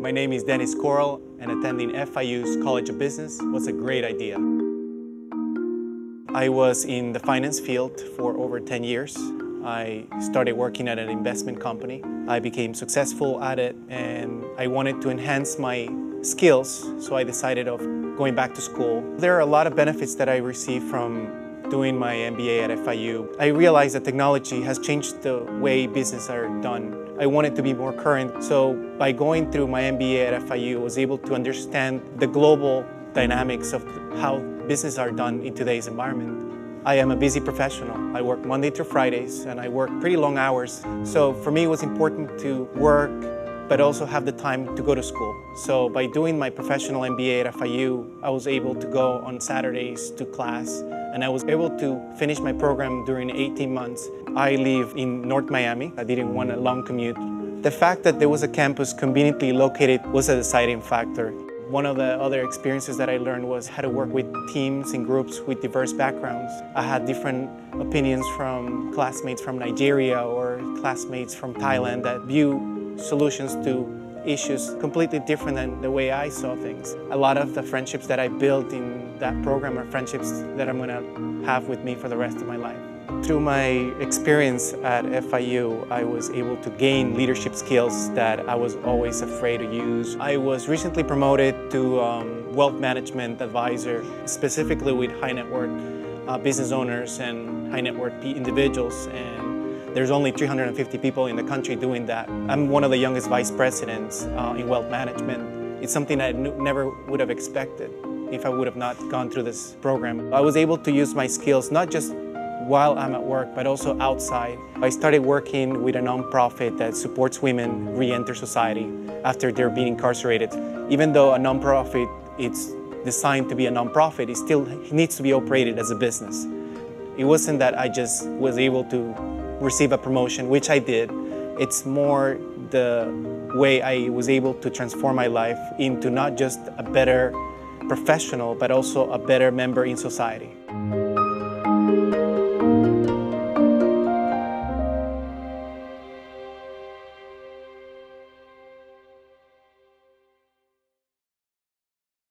My name is Dennis Coral, and attending FIU's College of Business was a great idea. I was in the finance field for over 10 years. I started working at an investment company. I became successful at it, and I wanted to enhance my skills, so I decided of going back to school. There are a lot of benefits that I received from doing my MBA at FIU. I realized that technology has changed the way business are done I wanted to be more current. So by going through my MBA at FIU, I was able to understand the global dynamics of how business are done in today's environment. I am a busy professional. I work Monday through Fridays and I work pretty long hours. So for me, it was important to work, but also have the time to go to school. So by doing my professional MBA at FIU, I was able to go on Saturdays to class and I was able to finish my program during 18 months. I live in North Miami. I didn't want a long commute. The fact that there was a campus conveniently located was a deciding factor. One of the other experiences that I learned was how to work with teams and groups with diverse backgrounds. I had different opinions from classmates from Nigeria or classmates from Thailand that view solutions to issues completely different than the way I saw things. A lot of the friendships that I built in that program are friendships that I'm going to have with me for the rest of my life. Through my experience at FIU, I was able to gain leadership skills that I was always afraid to use. I was recently promoted to um, wealth management advisor, specifically with high net worth uh, business owners and high net worth individuals. And there's only 350 people in the country doing that. I'm one of the youngest vice presidents uh, in wealth management. It's something I never would have expected if I would have not gone through this program. I was able to use my skills not just while I'm at work, but also outside. I started working with a nonprofit that supports women re-enter society after they're being incarcerated. Even though a nonprofit it's designed to be a nonprofit, it still needs to be operated as a business. It wasn't that I just was able to receive a promotion, which I did. It's more the way I was able to transform my life into not just a better professional, but also a better member in society.